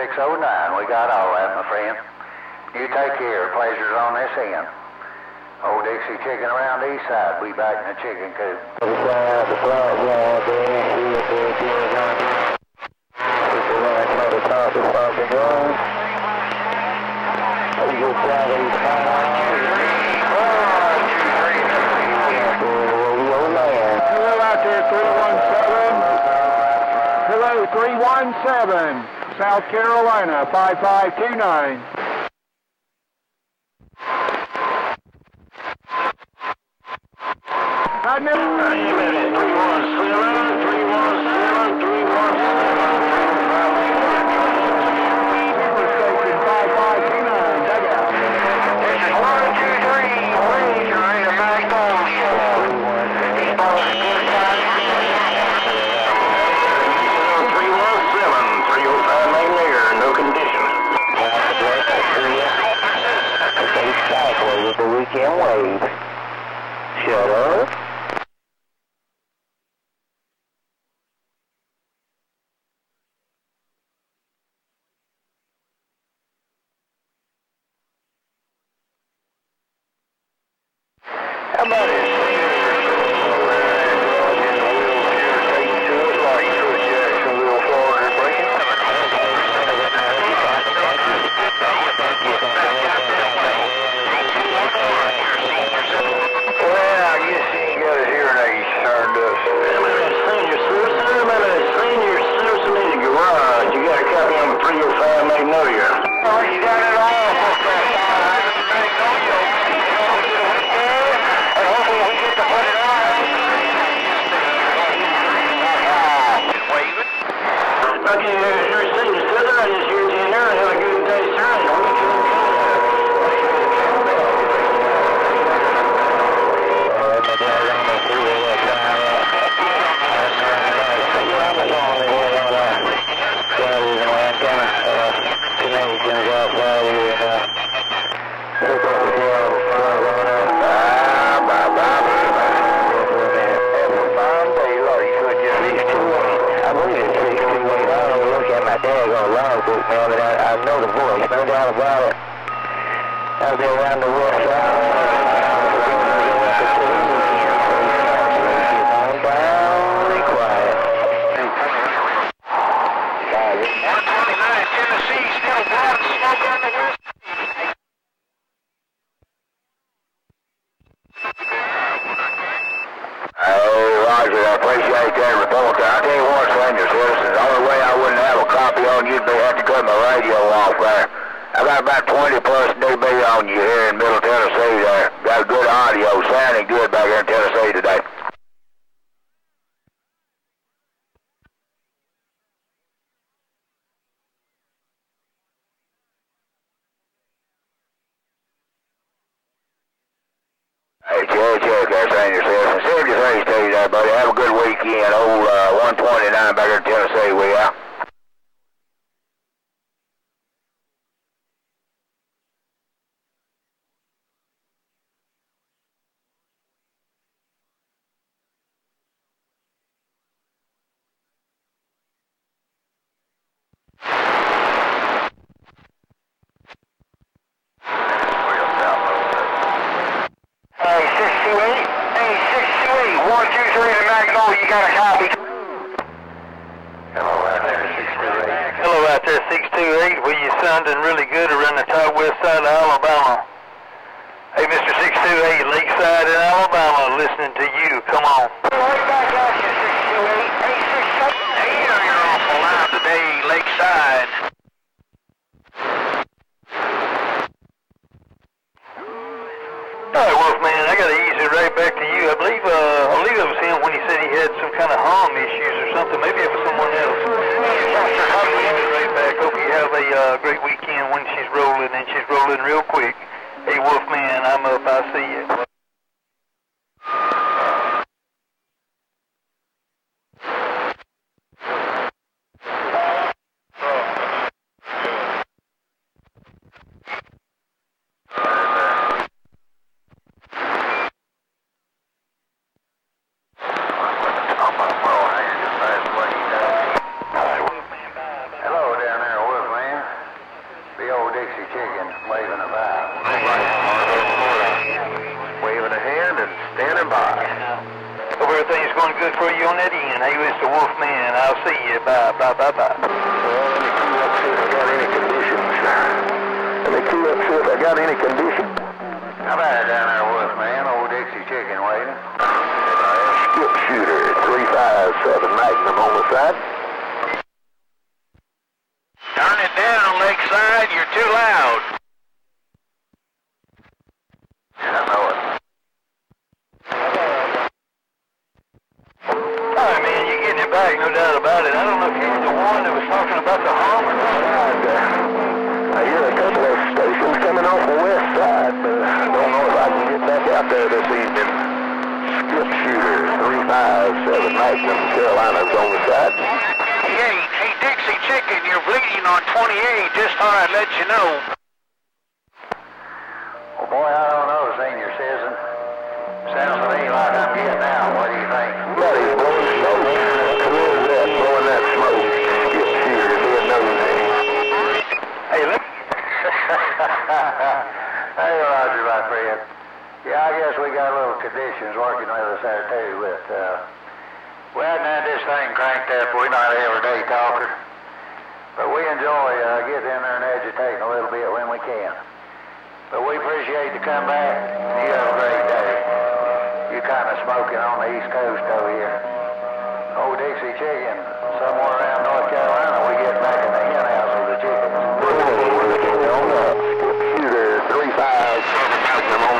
609. We got all that, my friend. You take care. Pleasure's on this end. Old Dixie chicken around the east side. We back in the chicken coop. Hello 317. Hello, 317. South Carolina, 5529. I knew Station 5529. Dugout. with the weekend wave. Shut up. Logbook, man, but I, I know the voice, no doubt about it. I've been around the west oh, side. quiet. Tennessee still blowing smoke on the west. Oh, Roger, I appreciate that report. I tell you what, senior citizens, the only way I wouldn't have a copy on you would be have to cut my radio off there. I got about 20 plus dB on you here in Middle Tennessee there. Got good audio, sounding good back here in Tennessee today. Hey, check, check there, senior citizen. Save your face to you there, buddy. Have a good weekend. Old uh, 129 back here in Tennessee, will ya? Hey, 628. Hey, 628. 123 to Magnolia. You got a copy? Hello out there, 628. Hello out there, 628. Well, you sounding really good around the top west side of Alabama. Hey, Mr. 628, Lakeside in Alabama, listening to you. Come on. Right back at you, 628. Hey, 628. Hey, you're awful loud today, Lakeside. All right, Wolfman, I got to ease it right back to you. I believe, uh, I believe it was him when he said he had some kind of hum issues or something. Maybe it was someone else. I'll ease it right back. Hope you have a uh, great she's rolling, and she's rolling real quick. Hey, Wolfman, I'm up. I see you. good for you on that end. Hey, it's the Wolf I'll see you. Bye, bye, bye, bye. Well, let me cool up, see if I got any conditions. Let me cool up, see if I got any conditions. How about it down there, Wolfman? Old Dixie Chicken waiter. Skip shooter, 357 Magnum on the side. Turn it down, Lakeside. You're too loud. You're getting it back, no doubt about it. I don't know if you were the one that was talking about the hum or not. Uh, I hear a couple of stations coming off the west side, but I don't know if I can get back out there this evening. Skip shooter, 357 Magnum, Carolina's on the side. Hey, hey, Dixie Chicken, you're bleeding on 28. Just thought I'd let you know. Well, boy, I don't know, Senior Citizen. Sounds conditions working with us there, too, but, uh, we hadn't had this thing cranked up. We're not everyday talker. But we enjoy uh, getting in there and agitating a little bit when we can. But we appreciate you come back. You have a great day. You're kind of smoking on the East Coast over here. Old Dixie Chicken, somewhere around North Carolina, we get back in the hen house with the chickens. Shooter, 357 Magnum on the side.